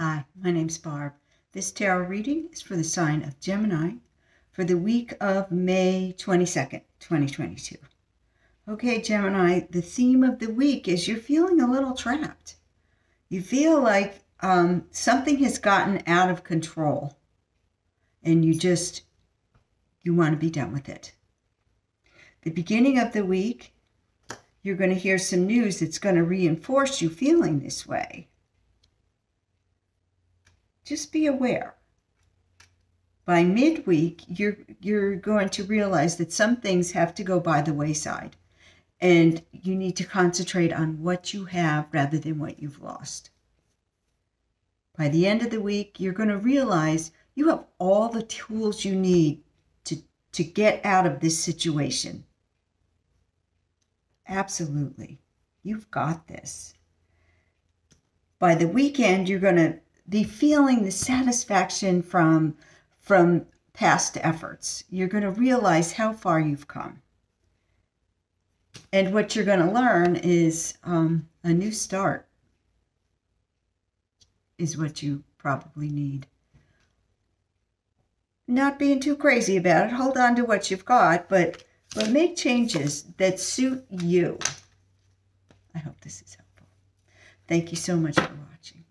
Hi, my name's Barb. This tarot reading is for the sign of Gemini for the week of May 22nd, 2022. Okay, Gemini, the theme of the week is you're feeling a little trapped. You feel like um, something has gotten out of control and you just, you want to be done with it. The beginning of the week, you're going to hear some news that's going to reinforce you feeling this way just be aware. By midweek, you're you're going to realize that some things have to go by the wayside and you need to concentrate on what you have rather than what you've lost. By the end of the week, you're going to realize you have all the tools you need to, to get out of this situation. Absolutely. You've got this. By the weekend, you're going to the feeling, the satisfaction from from past efforts. You're going to realize how far you've come. And what you're going to learn is um, a new start is what you probably need. Not being too crazy about it. Hold on to what you've got, but but make changes that suit you. I hope this is helpful. Thank you so much for watching.